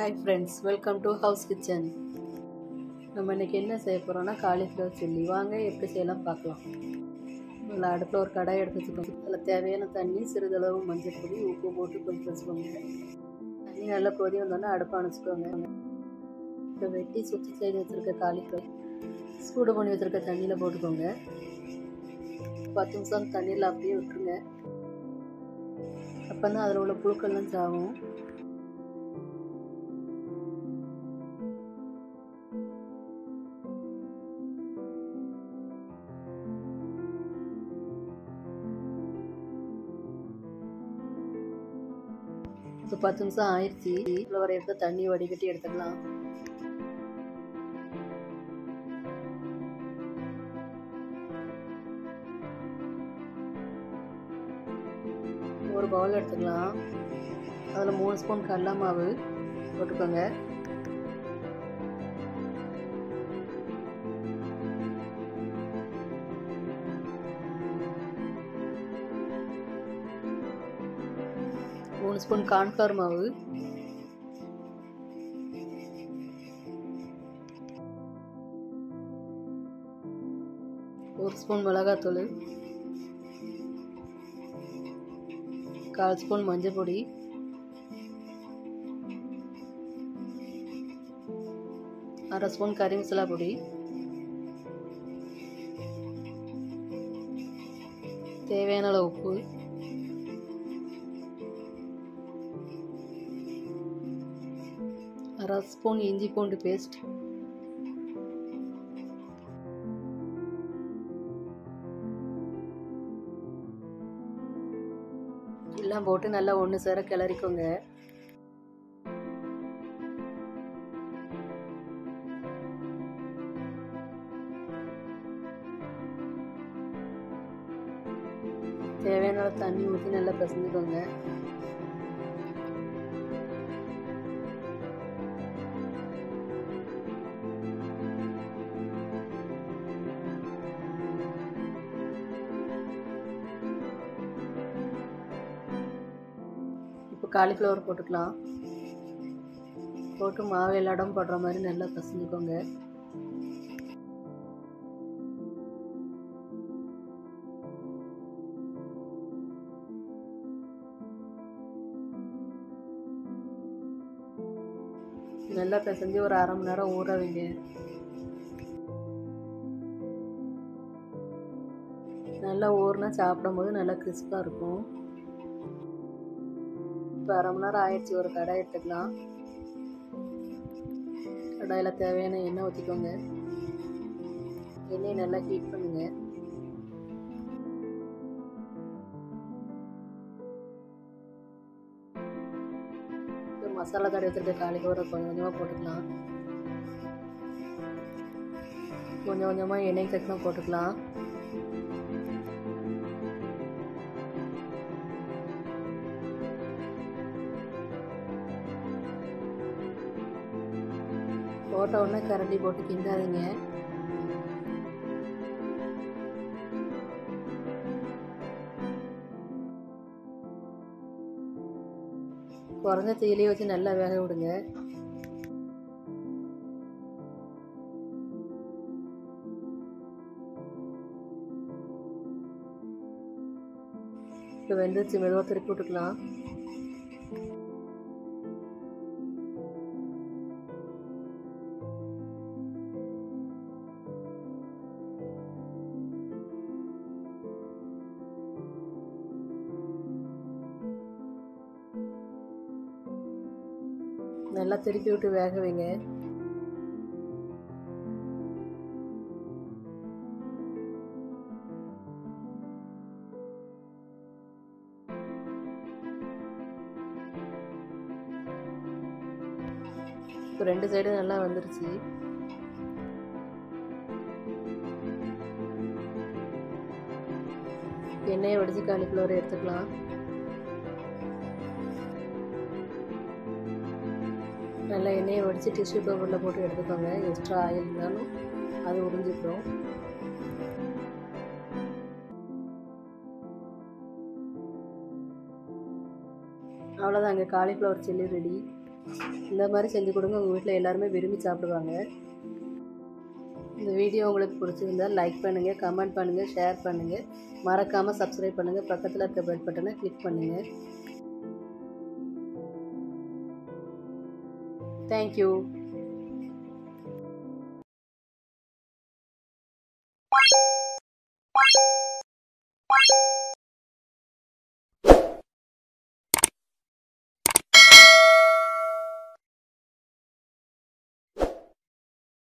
Hi friends welcome to house kitchen நம்ம இன்றைக்கி என்ன செய்ய போகிறோம்னா காலிஃப்ளவர் சில்லி வாங்க எப்படி செய்யலாம் பார்க்கலாம். நல்லா அடுப்பில் ஒரு கடாய் எடுத்து வச்சுக்கோங்க. அதில் தேவையான தண்ணி சிறிதளவு மஞ்சள் பொடி உப்பு போட்டு கொஞ்சம் வச்சுக்கோங்க தண்ணி நல்லா கொதி வந்தோடனே அடுப்பை அணைச்சிக்கோங்க. இப்போ வெட்டி சுற்றி செய்து வச்சுருக்க காலிஃப்ளவர் சூடு பண்ணி வச்சுருக்க தண்ணியில் போட்டுக்கோங்க. பத்து நிமிஷம் தண்ணியில் அப்படியே விட்டுருங்க. அப்போ தான் அதில் உள்ள புழுக்கள்லாம் சாகும் இப்போ பத்து நிமிஷம் ஆயிடுச்சு. இதில் வர எடுத்து தண்ணி வடிகட்டி எடுத்துக்கலாம் ஒரு பவுல் எடுத்துக்கலாம். அதில் மூணு ஸ்பூன் கடல மாவு போட்டுக்கோங்க. மூணு ஸ்பூன் கார்ன்ஃப்ளவர் மாவு. ஒரு ஸ்பூன் மிளகாத்தூள். கால் ஸ்பூன் மஞ்சள் பொடி. அரை ஸ்பூன் கறி மசாலா பொடி. தேவையான அளவு உப்பு. அரை ஸ்பூன் இஞ்சி பூண்டு பேஸ்ட் எல்லாம் போட்டு நல்லா ஒன்று சேர கிளறிக்கோங்க. தேவையான தண்ணி ஊற்றி நல்லா பிசைஞ்சுக்கோங்க. காலிஃப்ளவர் போட்டுக்கலாம். போட்டு மாவு எல்லா இடம் போடுற மாதிரி நல்லா பசஞ்சுக்கோங்க. நல்லா பிசைஞ்சு ஒரு அரை மணி நேரம் ஊற வைங்க. நல்லா ஊறினா சாப்பிடும்போது நல்லா கிறிஸ்பாக இருக்கும். இப்போ அரை மணி நேரம் ஆயிடுச்சு ஒரு கடாய் எடுத்துக்கலாம். கடாயில் தேவையான எண்ணெய் ஊற்றிக்கோங்க எண்ணெயை நல்லா ஹீட் பண்ணுங்க. மசாலா தடவி காலைக்கு காலிஃப்ளவரை கொஞ்சம் கொஞ்சமாக போட்டுக்கலாம். கொஞ்சம் கொஞ்சமாக எண்ணெய் தக்கணும் போட்டுக்கலாம். போட்ட உடனே கரண்டி போட்டு கிண்டாதீங்க. குறைஞ்ச தீயிலே வச்சு நல்லா வேக விடுங்க. இப்போ வெந்துச்சு மெதுவாக திருப்பி விட்டுக்கலாம். நல்லா திருப்பி விட்டு வேக வைங்க. இப்போ ரெண்டு சைடும் நல்லா வந்துருச்சு. எண்ணெயை வடித்து காலிஃப்ளவர் எடுத்துக்கலாம். நல்லா எண்ணெயை வடித்து டிஷ்யூ பேப்பரில் போட்டு எடுத்துக்கோங்க. எக்ஸ்ட்ரா ஆயில் இருந்தாலும் அது உறிஞ்சிக்கிறோம் அவ்வளோதாங்க காலிஃப்ளவர் சில்லி ரெடி இந்த மாதிரி செஞ்சு கொடுங்க உங்கள் வீட்டில் எல்லாருமே விரும்பி சாப்பிடுவாங்க. இந்த வீடியோ உங்களுக்கு பிடிச்சிருந்தா லைக் பண்ணுங்கள் கமெண்ட் பண்ணுங்கள் ஷேர் பண்ணுங்கள் மறக்காமல் சப்ஸ்கிரைப் பண்ணுங்கள் பக்கத்தில் இருக்க பெல் பட்டனை கிளிக் பண்ணுங்கள் Thank you.